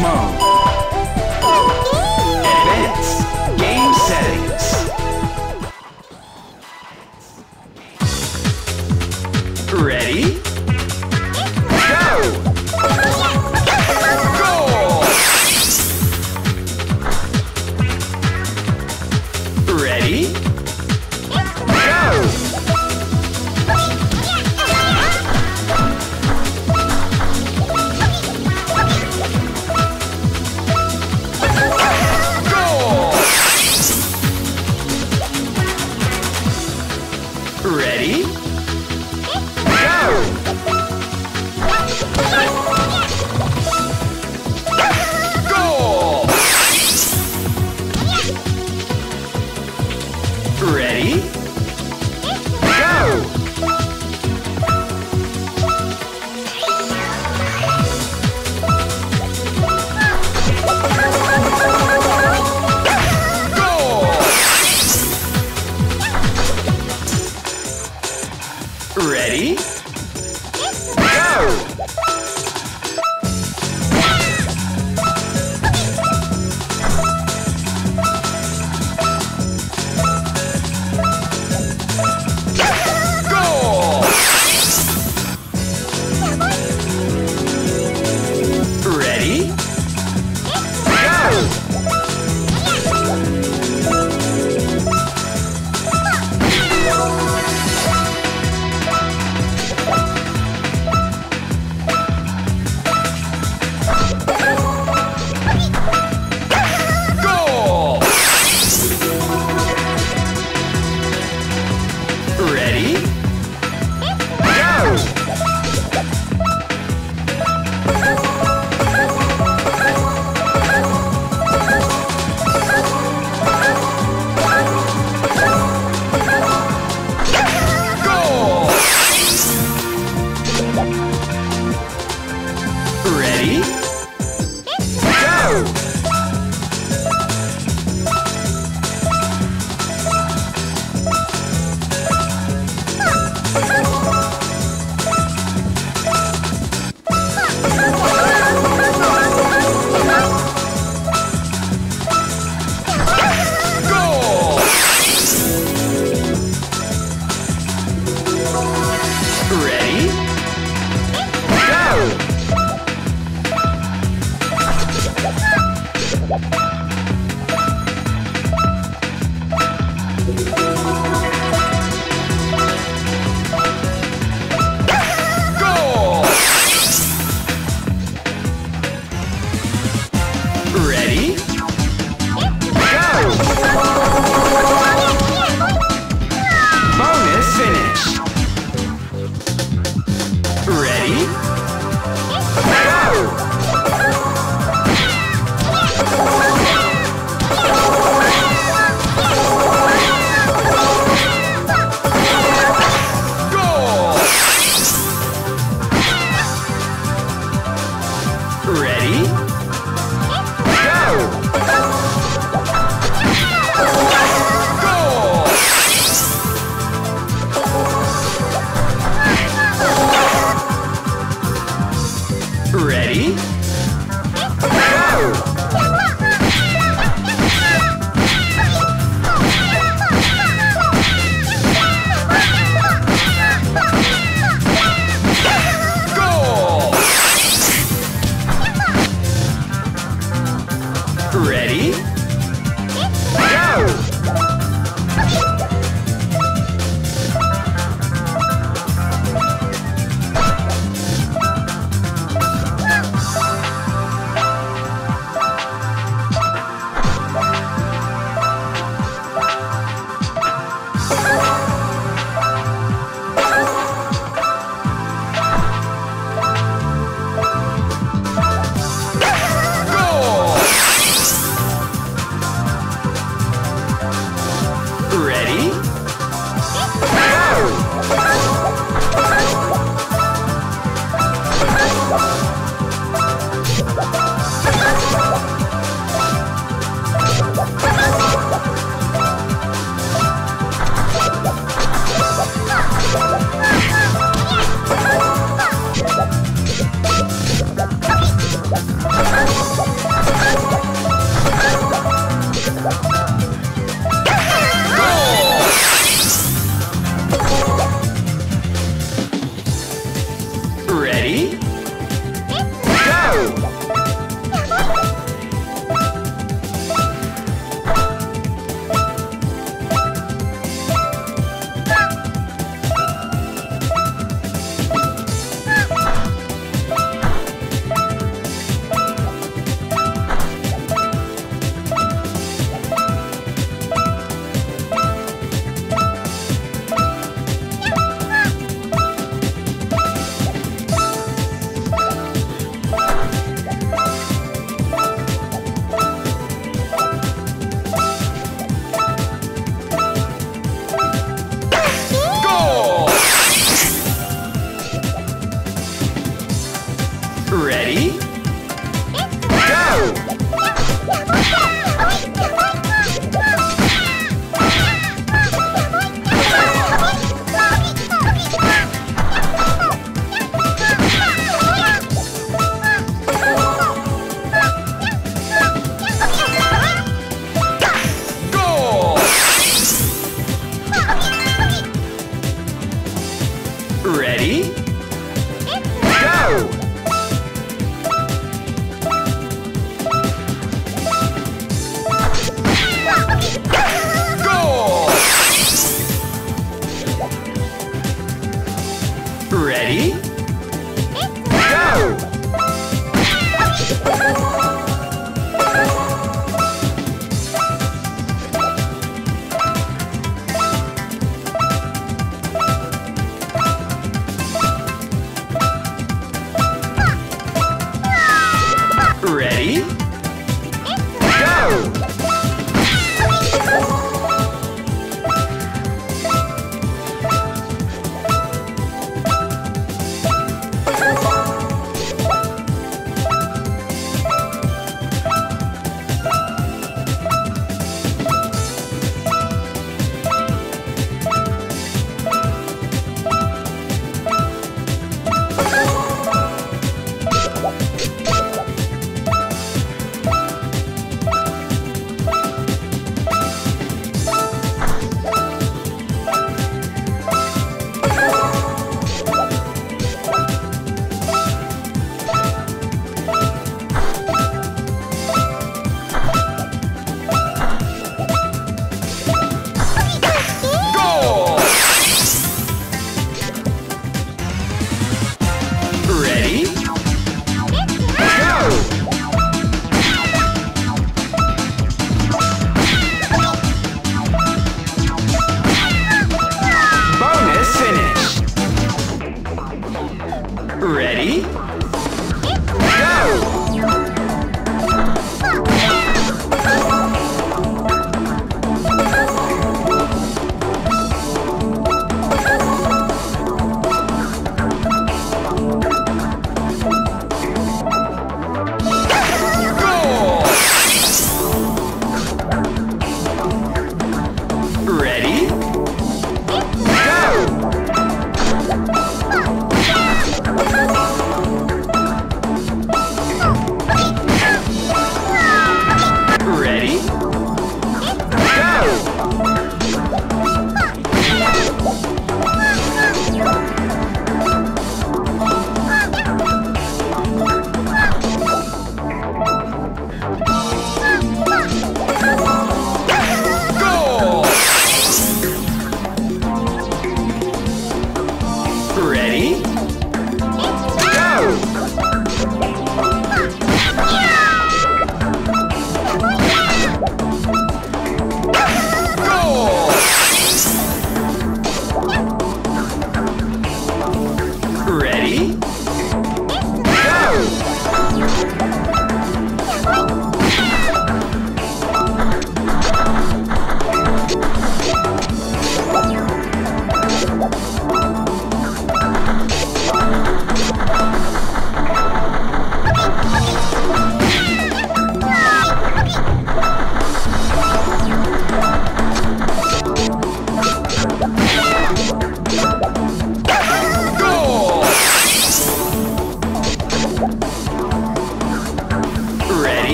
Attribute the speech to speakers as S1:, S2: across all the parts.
S1: tomorrow.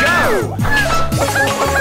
S1: Go!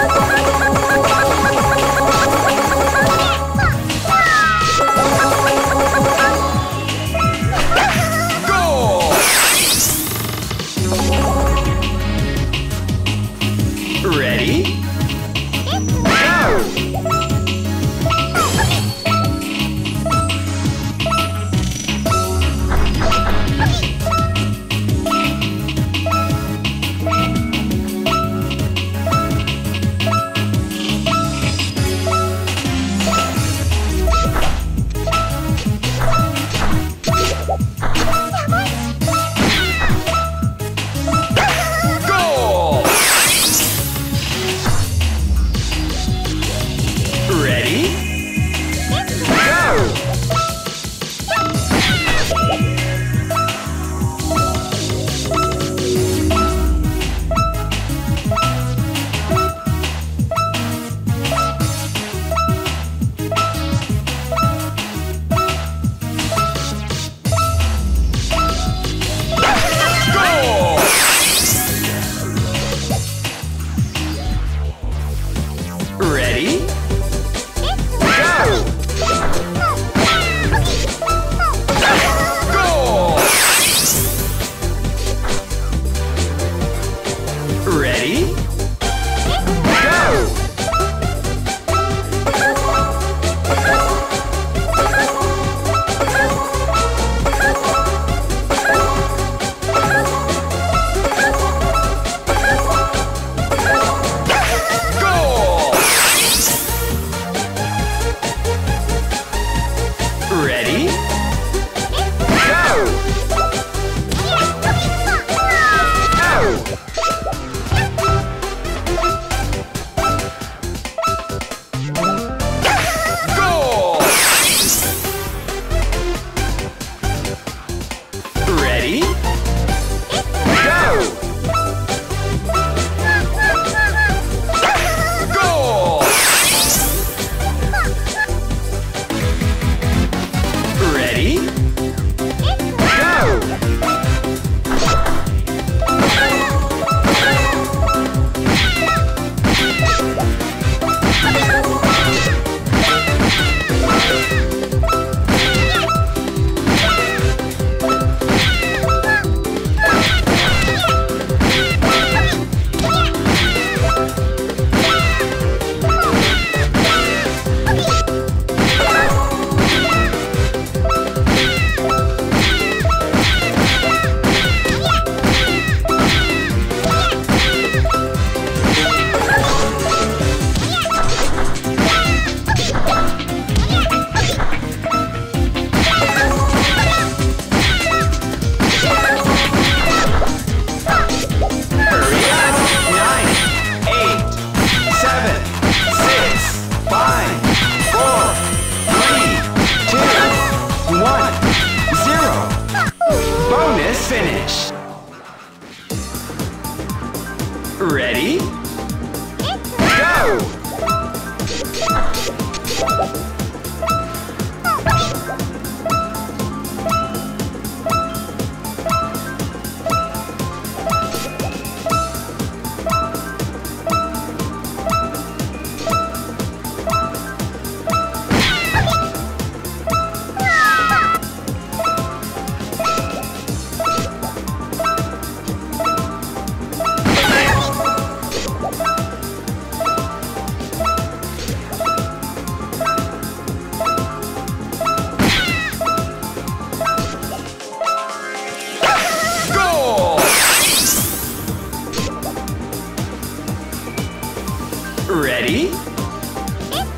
S1: Ready?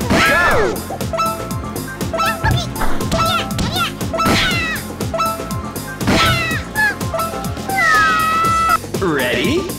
S1: Go! Ready?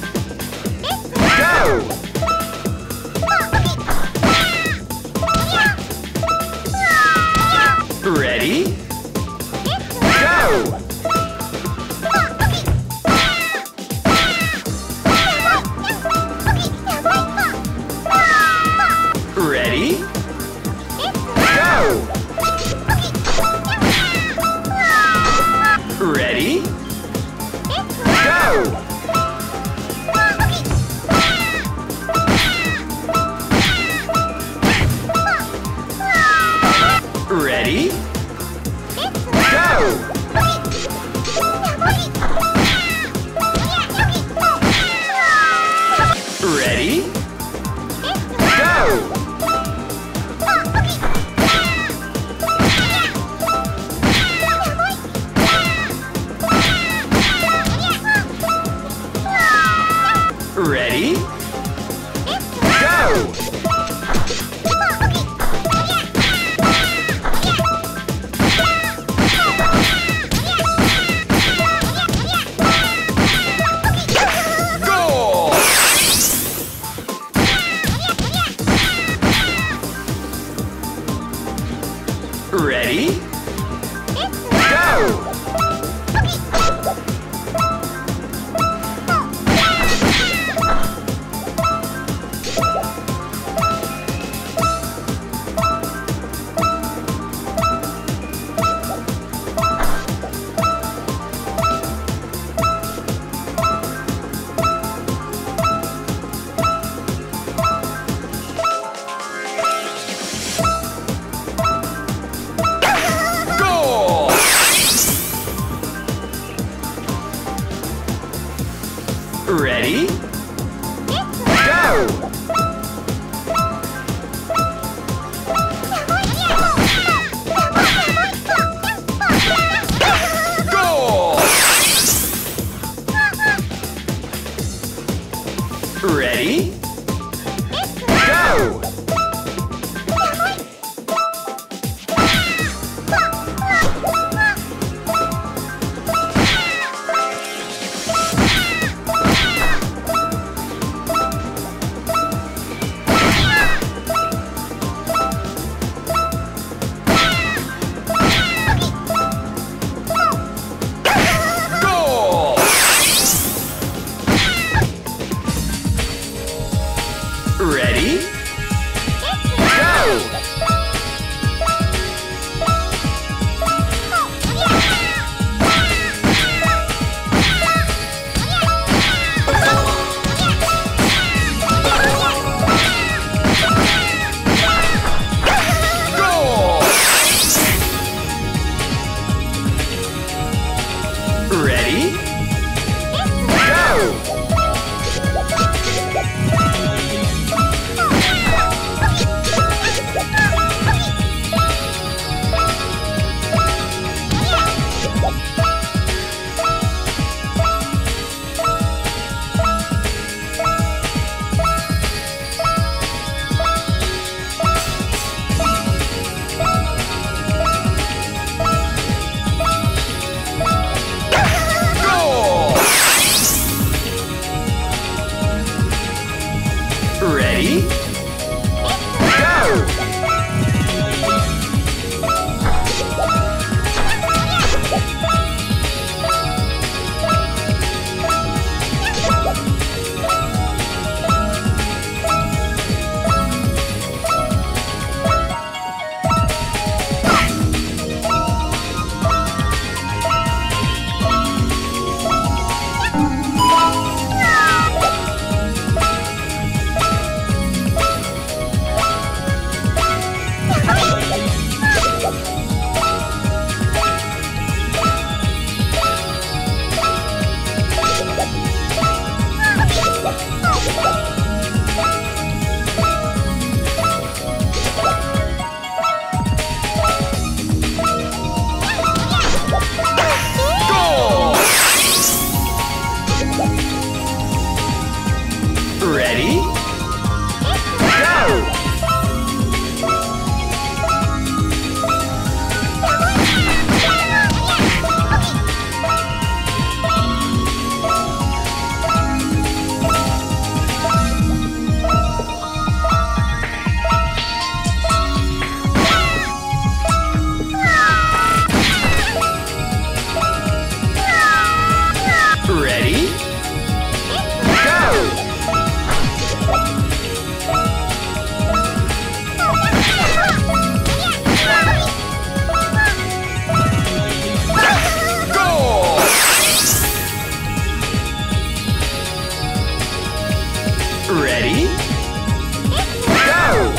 S1: Ready? Go!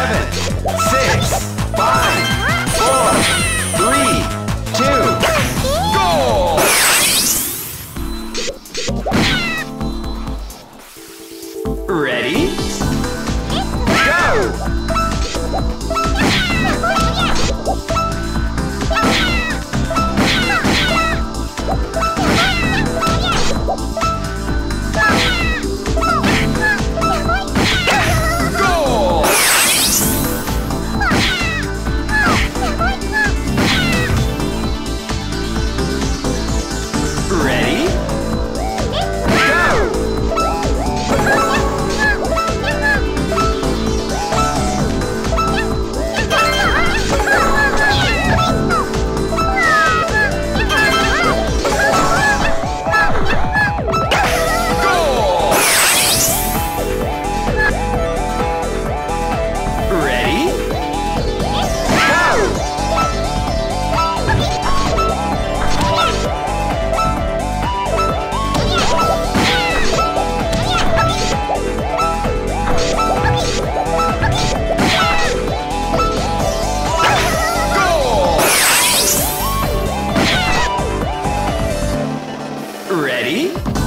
S1: seven, six, five, Ready?